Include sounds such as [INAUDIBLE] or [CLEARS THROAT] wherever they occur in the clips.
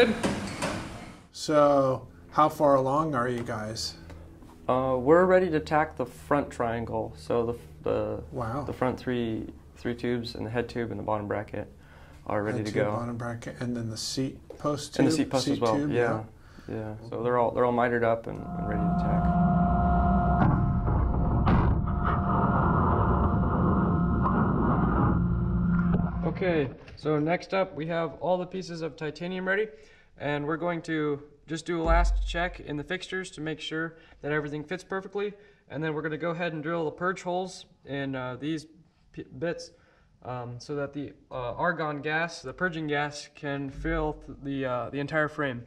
Good. So, how far along are you guys? Uh, we're ready to tack the front triangle. So the the Wow. the front three three tubes and the head tube and the bottom bracket are ready Head to tube, go. Bottom bracket, and then the seat post tube. and the seat post as well. tube, yeah. yeah, So they're all they're all mitered up and, and ready to tack. Okay, so next up we have all the pieces of titanium ready, and we're going to just do a last check in the fixtures to make sure that everything fits perfectly, and then we're going to go ahead and drill the purge holes in uh, these bits um, so that the uh, argon gas, the purging gas, can fill th- the uh, the entire frame.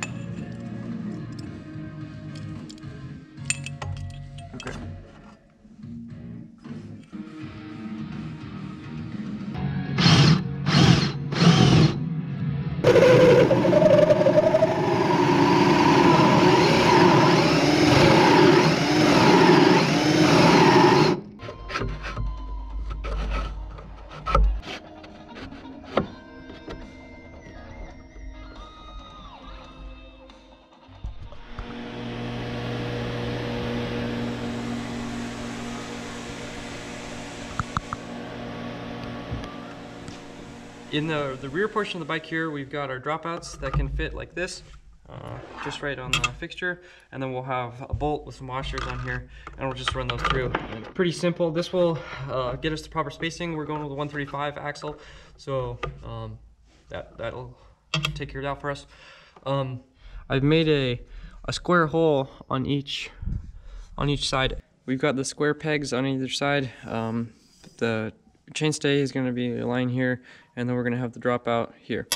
In the, the rear portion of the bike here, we've got our dropouts that can fit like this, uh, just right on the fixture. And then we'll have a bolt with some washers on here, and we'll just run those through. Pretty simple. This will uh, get us the proper spacing. We're going with a 135 axle, so um, that, that'll take care of that for us. Um, I've made a, a square hole on each on each side. We've got the square pegs on either side. Um, the chainstay is going to be lying here, and then we're going to have the dropout here.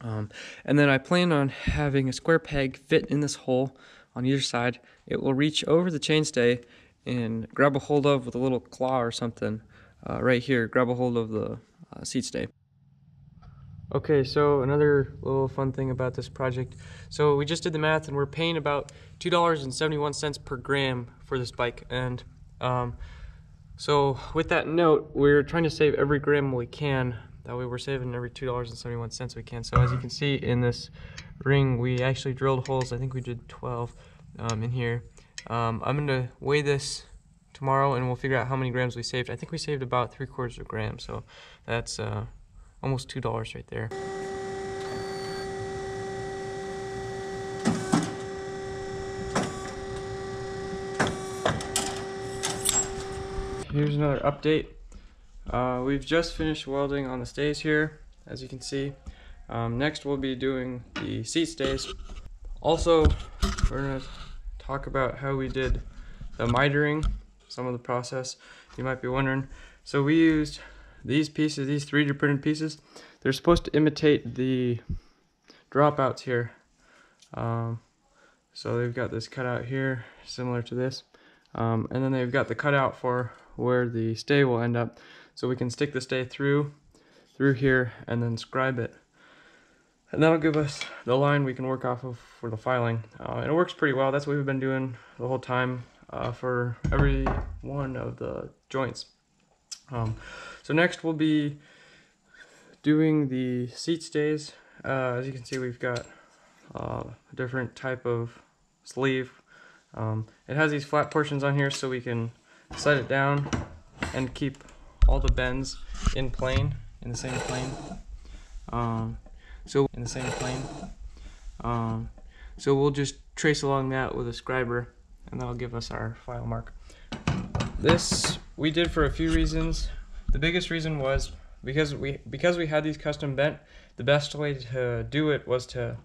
Um, and then I plan on having a square peg fit in this hole on either side. It will reach over the chainstay and grab a hold of with a little claw or something uh, right here. Grab a hold of the uh, seat stay. Okay, so another little fun thing about this project. So we just did the math and we're paying about $2.71 per gram for this bike. And um, so with that note, we're trying to save every gram we can. That way we're saving every $2.71 we can. So as you can see in this ring, we actually drilled holes. I think we did 12 um, in here. Um, I'm gonna weigh this tomorrow and we'll figure out how many grams we saved. I think we saved about three quarters of a gram. So that's uh, almost $2 right there. Here's another update. Uh, we've just finished welding on the stays here, as you can see. Um, next we'll be doing the seat stays. Also, we're gonna talk about how we did the mitering, some of the process. You might be wondering. So we used these pieces, these 3D printed pieces. They're supposed to imitate the dropouts here. Um, so they've got this cutout here, similar to this. Um, and then they've got the cutout for where the stay will end up. So we can stick the stay through, through here, and then scribe it. And that'll give us the line we can work off of for the filing. Uh, and it works pretty well. That's what we've been doing the whole time uh, for every one of the joints. Um, so next we'll be doing the seat stays. Uh, as you can see, we've got uh, a different type of sleeve. Um, it has these flat portions on here so we can set it down and keep all the bends in plane, in the same plane. Um, so in the same plane. Um, so we'll just trace along that with a scriber and that'll give us our file mark. This we did for a few reasons. The biggest reason was because we because we had these custom bent, the best way to do it was to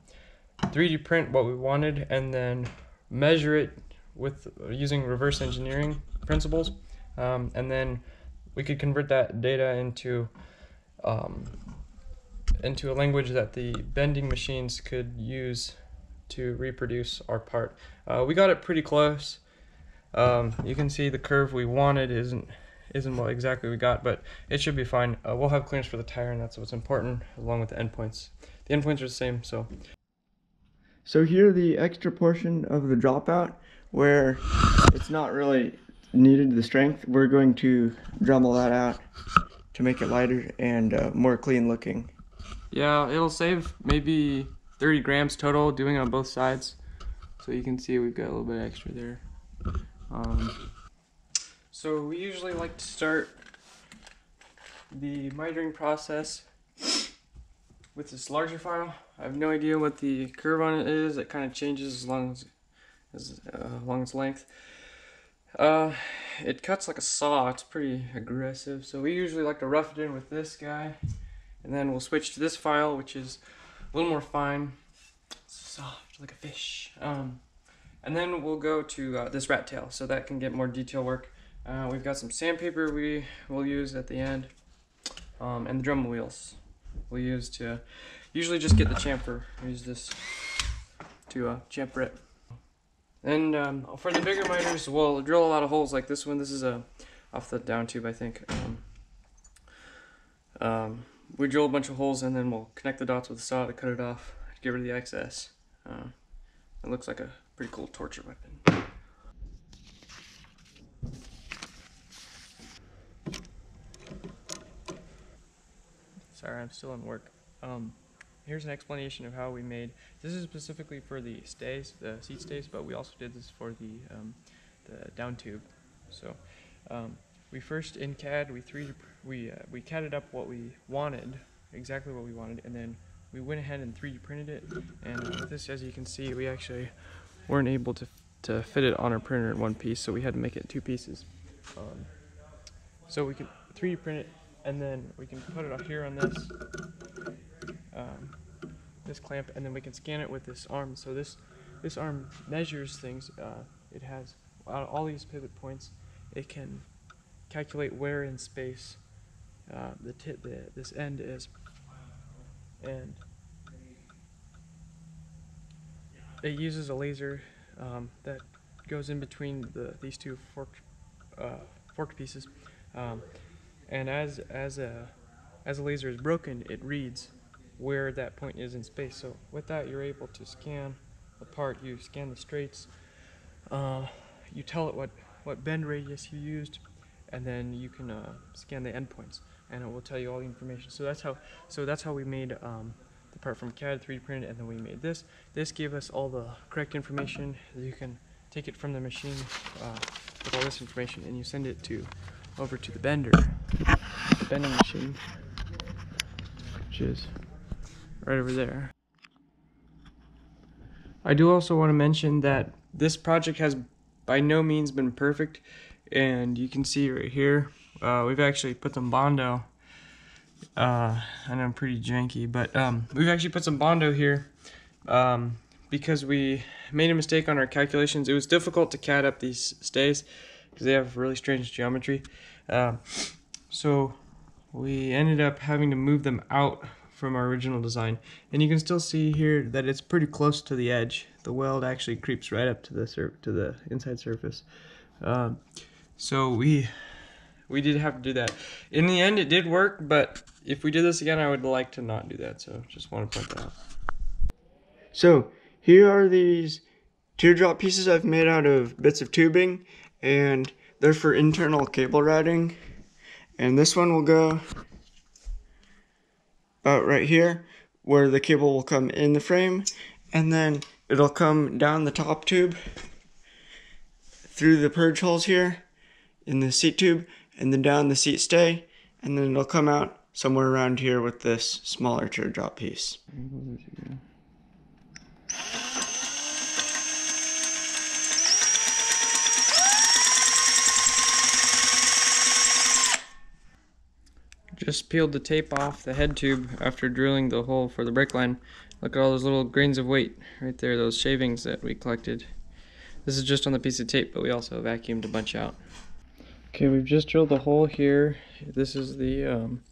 3D print what we wanted and then measure it with using reverse engineering principles, um, and then we could convert that data into um, into a language that the bending machines could use to reproduce our part. Uh, we got it pretty close. Um, you can see the curve we wanted isn't isn't what exactly we got, but it should be fine. Uh, we'll have clearance for the tire, and that's what's important, along with the endpoints. The endpoints are the same, so. So here the extra portion of the dropout where it's not really needed the strength, we're going to Dremel that out to make it lighter and uh, more clean looking. Yeah, it'll save maybe 30 grams total, doing on both sides. So you can see we've got a little bit extra there. Um, so we usually like to start the mitering process with this larger file. I have no idea what the curve on it is. It kind of changes as long as, as uh, along its length. Uh, it cuts like a saw. It's pretty aggressive. So we usually like to rough it in with this guy, and then we'll switch to this file, which is a little more fine, soft like a fish. Um, and then we'll go to uh, this rat tail, so that can get more detail work. Uh, we've got some sandpaper we will use at the end, um, and the drum wheels we'll use to usually just get the chamfer. We use this to uh, chamfer it. And um, for the bigger miters, we'll drill a lot of holes like this one. This is a off the down tube, I think. Um, um, we drill a bunch of holes and then we'll connect the dots with a saw to cut it off to get rid of the excess. Uh, it looks like a pretty cool torture weapon. Sorry, I'm still in work. Here's an explanation of how we made. This is specifically for the stays, the seat stays, but we also did this for the um, the down tube. So um, we first in CAD we three we uh, we CADed up what we wanted, exactly what we wanted, and then we went ahead and 3D printed it. And with this, as you can see, we actually weren't able to to fit it on our printer in one piece, so we had to make it two pieces. Um, so we could 3D print it, and then we can put it up here on this um, this clamp, and then we can scan it with this arm. So this this arm measures things. Uh, it has all these pivot points. It can calculate where in space uh, the, tip, the this end is, and it uses a laser um, that goes in between the these two forked uh, forked pieces, um, and as as a as a laser is broken, it reads where that point is in space. So with that, you're able to scan the part. You scan the straights. Uh, you tell it what what bend radius you used, and then you can uh, scan the endpoints, and it will tell you all the information. So that's how so that's how we made um, the part from CAD 3D printed, and then we made this. This gave us all the correct information. You can take it from the machine uh, with all this information, and you send it to over to the bender, the bending machine, which is right over there. I do also want to mention that this project has by no means been perfect, and you can see right here, uh, we've actually put some Bondo, uh, know I'm pretty janky, but um, we've actually put some Bondo here um, because we made a mistake on our calculations. It was difficult to CAD up these stays because they have really strange geometry. Uh, so we ended up having to move them out from our original design. And you can still see here that it's pretty close to the edge. The weld actually creeps right up to the to the inside surface. Um, so we we did have to do that. In the end, it did work, but if we did this again, I would like to not do that. So just want to point that out. So here are these teardrop pieces I've made out of bits of tubing, and they're for internal cable routing. And this one will go about right here where the cable will come in the frame and then it'll come down the top tube through the purge holes here in the seat tube and then down the seat stay and then it'll come out somewhere around here with this smaller teardrop piece. Just peeled the tape off the head tube after drilling the hole for the brake line. Look at all those little grains of weight right there, those shavings that we collected. This is just on the piece of tape, but we also vacuumed a bunch out. Okay, we've just drilled the hole here. This is the um,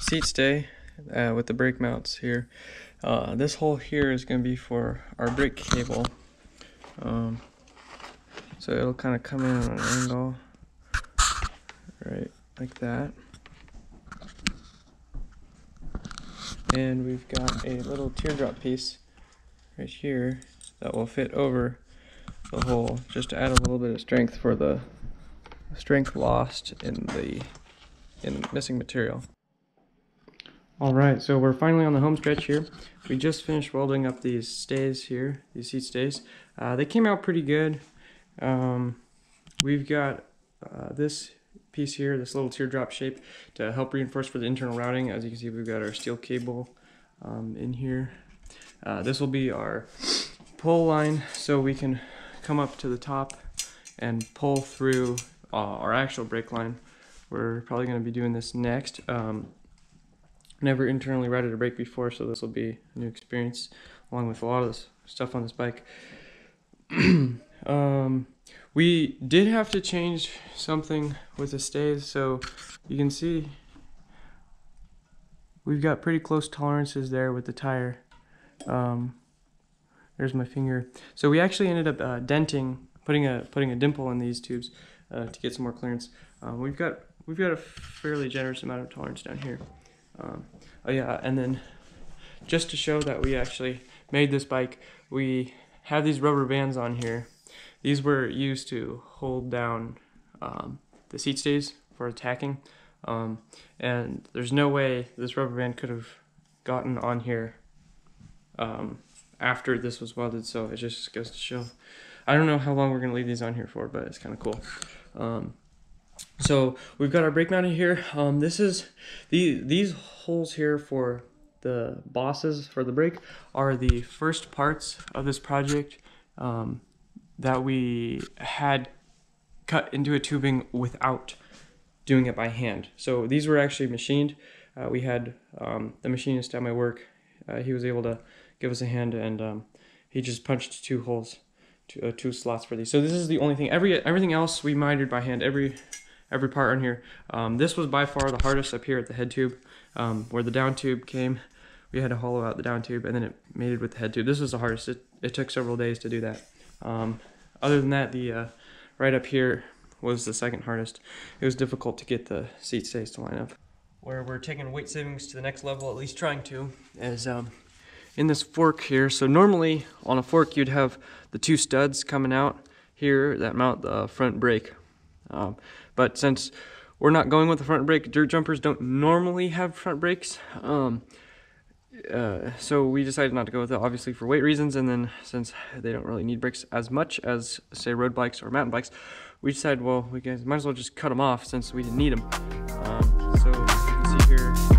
seat stay uh, with the brake mounts here. Uh, this hole here is going to be for our brake cable. Um, so it'll kind of come in on an angle, right like that. And we've got a little teardrop piece right here that will fit over the hole just to add a little bit of strength for the strength lost in the in missing material. All right, so we're finally on the home stretch here. We just finished welding up these stays here, these seat stays. Uh, they came out pretty good. Um, we've got uh, this piece here, this little teardrop shape to help reinforce for the internal routing. As you can see, we've got our steel cable um, in here. Uh, this will be our pull line so we can come up to the top and pull through uh, our actual brake line. We're probably going to be doing this next. Um, never internally routed a brake before, so this will be a new experience along with a lot of this stuff on this bike. [CLEARS THROAT] um, we did have to change something with the stays, so you can see we've got pretty close tolerances there with the tire. Um, there's my finger. So we actually ended up uh, denting, putting a putting a dimple in these tubes uh, to get some more clearance. Um, we've got we've got a fairly generous amount of tolerance down here. Um, oh yeah, and then just to show that we actually made this bike, we have these rubber bands on here. These were used to hold down um, the seat stays for attacking. Um, and there's no way this rubber band could have gotten on here um, after this was welded, so it just goes to show. I don't know how long we're to leave these on here for, but it's kind of cool. Um, so we've got our brake mounted here. Um, this is the these holes here for the bosses for the brake are the first parts of this project um, that we had cut into a tubing without doing it by hand. So these were actually machined. Uh, we had um, the machinist at my work. Uh, he was able to give us a hand, and um, he just punched two holes, two, uh, two slots for these. So this is the only thing. Every everything else we mitered by hand. Every every part on here. Um, this was by far the hardest up here at the head tube, um, where the down tube came. We had to hollow out the down tube, and then it mated with the head tube. This was the hardest. It, it took several days to do that. Other than that, the uh, right up here was the second hardest. It was difficult to get the seat stays to line up. Where we're taking weight savings to the next level, at least trying to, is um, in this fork here. So normally on a fork you'd have the two studs coming out here that mount the front brake. Um, but since we're not going with the front brake, dirt jumpers don't normally have front brakes. Um, uh, so we decided not to go with it, obviously for weight reasons, and then since they don't really need brakes as much as say road bikes or mountain bikes, we decided well we guys might as well just cut them off since we didn't need them. Um, so you can see here